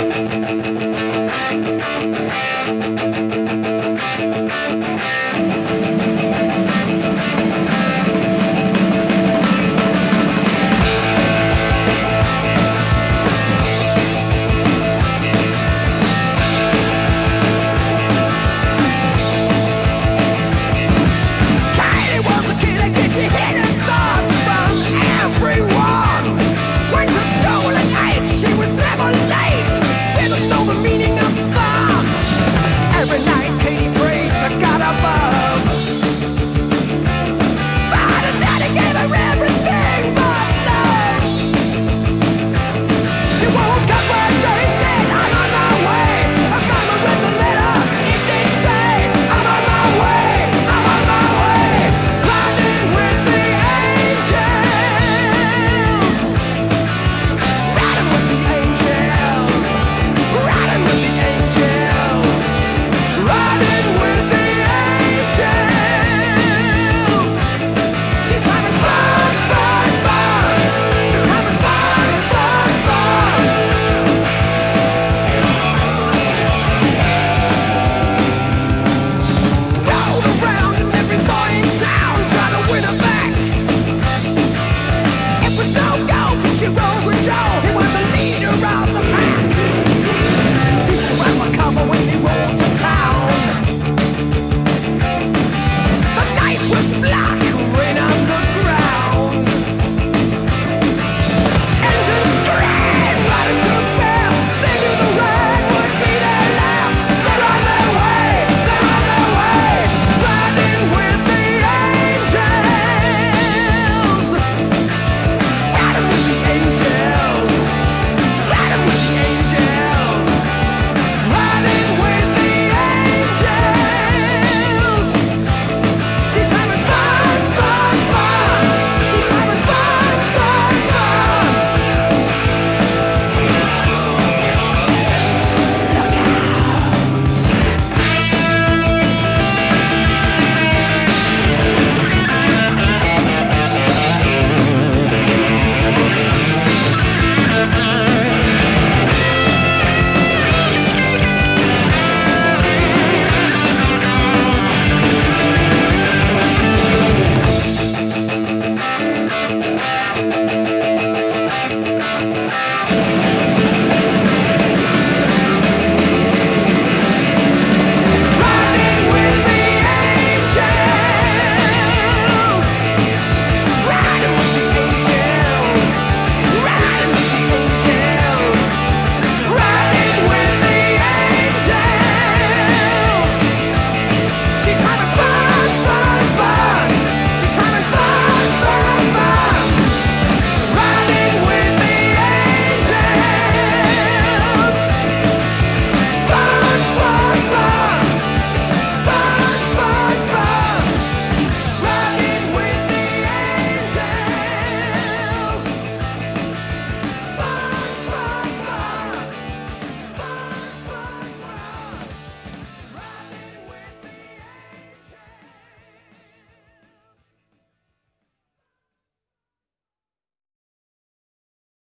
Thank you. Música